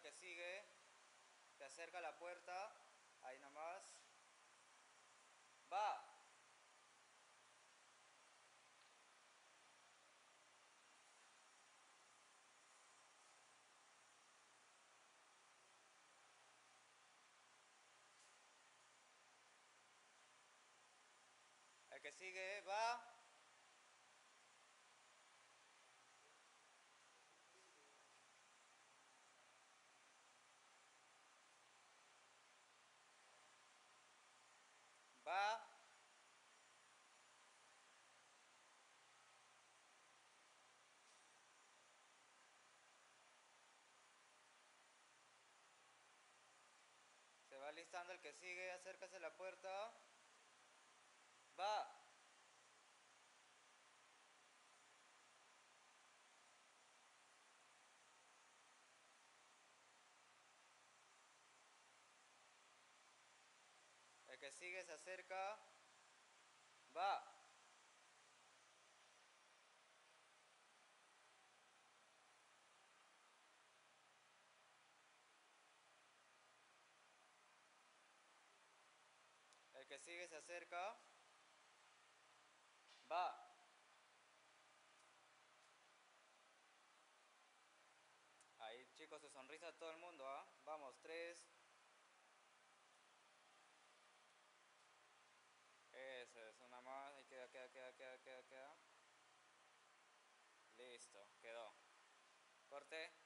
que sigue. Se acerca a la puerta. Ahí nomás. Va. El que sigue. Va. Listando el que sigue, acércase a la puerta. Va. El que sigue se acerca. Va. Que sigue se acerca. Va. Ahí chicos, su sonrisa todo el mundo, ¿ah? Vamos, tres. Eso es, una más. Ahí queda, queda, queda, queda, queda, queda. Listo, quedó. Corte.